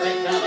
America.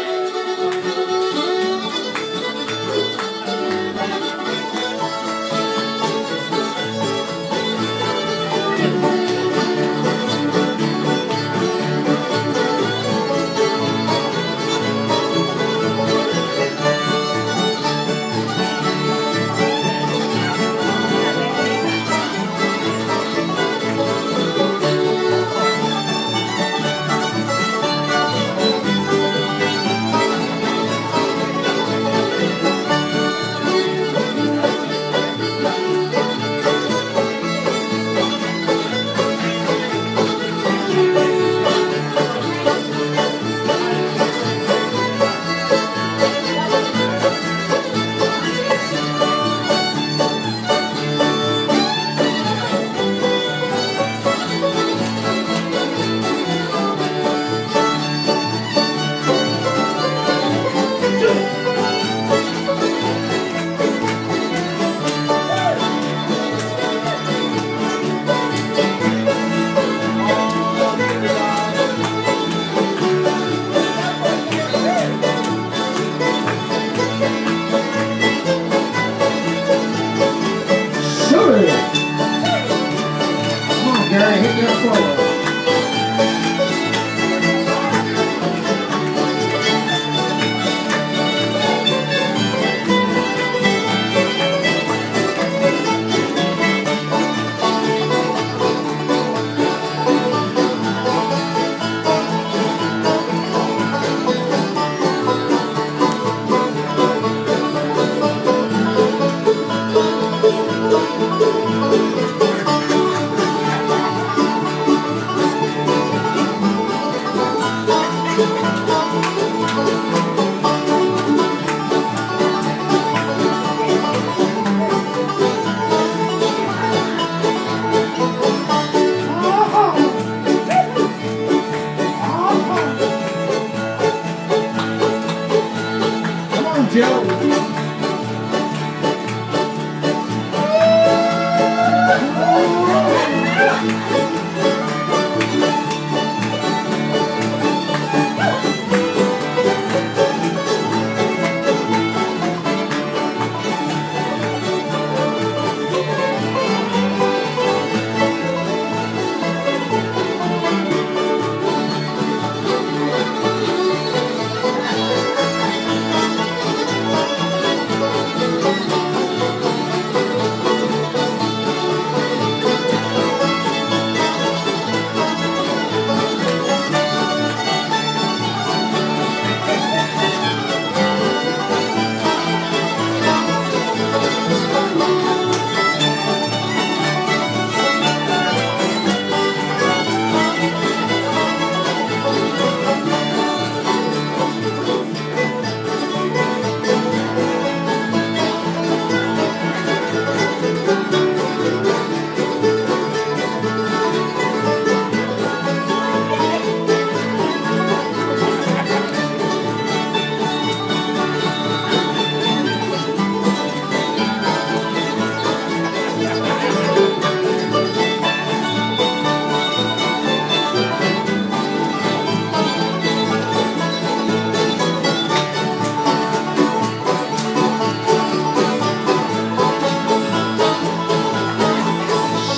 别说了 Bye.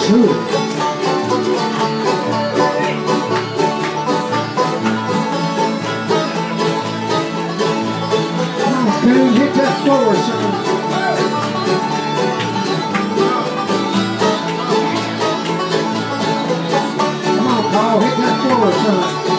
true. Dude, hit that door, son. Come on, Paul, hit that door, son.